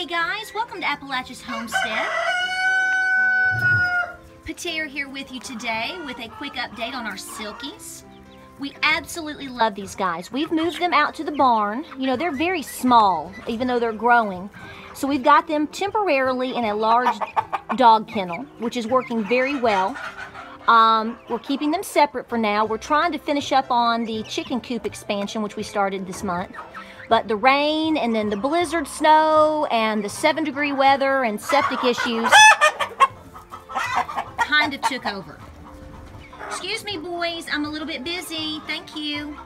Hey guys, welcome to Appalachia's Homestead. Patara here with you today with a quick update on our silkies. We absolutely love these guys. We've moved them out to the barn. You know, they're very small, even though they're growing. So we've got them temporarily in a large dog kennel, which is working very well. Um, we're keeping them separate for now. We're trying to finish up on the chicken coop expansion, which we started this month. But the rain and then the blizzard snow and the seven degree weather and septic issues kind of took over. Excuse me, boys. I'm a little bit busy. Thank you.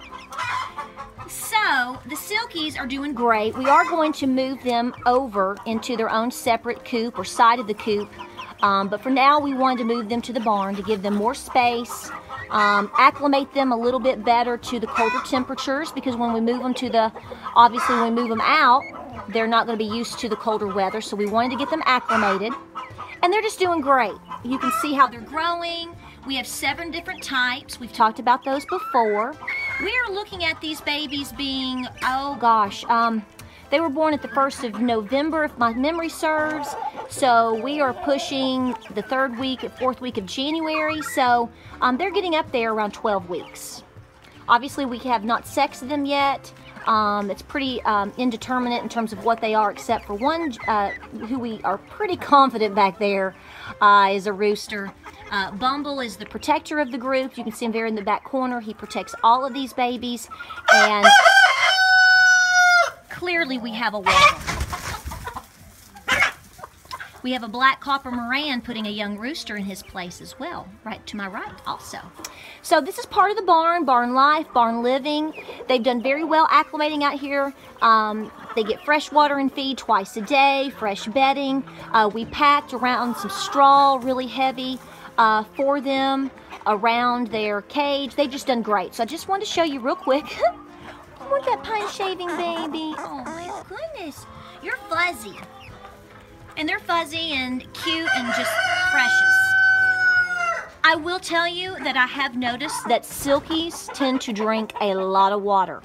So, the Silkies are doing great. We are going to move them over into their own separate coop or side of the coop. Um, but for now, we wanted to move them to the barn to give them more space, um, acclimate them a little bit better to the colder temperatures because when we move them to the, obviously when we move them out, they're not going to be used to the colder weather. So we wanted to get them acclimated. And they're just doing great. You can see how they're growing. We have seven different types. We've talked about those before. We are looking at these babies being, oh gosh, um, they were born at the 1st of November, if my memory serves. So we are pushing the third week, fourth week of January. So um, they're getting up there around 12 weeks. Obviously, we have not sexed them yet. Um, it's pretty um, indeterminate in terms of what they are, except for one uh, who we are pretty confident back there uh, is a rooster. Uh, Bumble is the protector of the group. You can see him there in the back corner. He protects all of these babies. And clearly we have a wall. We have a black copper maran putting a young rooster in his place as well, right to my right also. So this is part of the barn, barn life, barn living. They've done very well acclimating out here. Um, they get fresh water and feed twice a day, fresh bedding. Uh, we packed around some straw, really heavy, uh, for them around their cage. They've just done great. So I just wanted to show you real quick. Look at that pine shaving baby. Oh my goodness. You're fuzzy. And they're fuzzy and cute and just precious. I will tell you that I have noticed that silkies tend to drink a lot of water.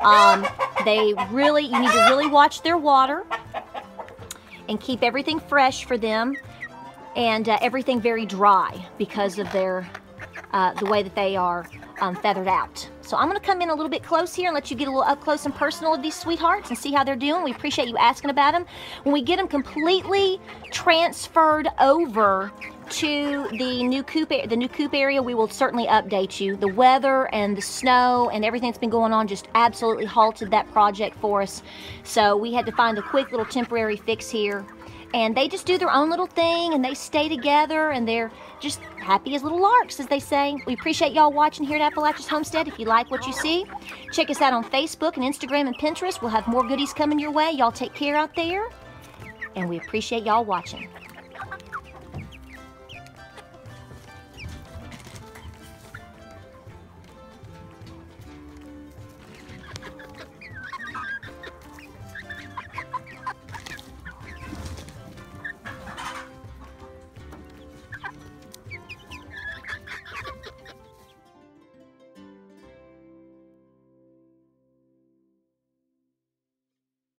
Um, they really, you need to really watch their water and keep everything fresh for them and uh, everything very dry because of their, uh, the way that they are um, feathered out. So I'm going to come in a little bit close here and let you get a little up close and personal of these sweethearts and see how they're doing. We appreciate you asking about them. When we get them completely transferred over to the new coop the new coop area we will certainly update you the weather and the snow and everything that's been going on just absolutely halted that project for us so we had to find a quick little temporary fix here and they just do their own little thing and they stay together and they're just happy as little larks as they say. We appreciate y'all watching here at appalachia's homestead. If you like what you see check us out on facebook and instagram and pinterest. We'll have more goodies coming your way. Y'all take care out there and we appreciate y'all watching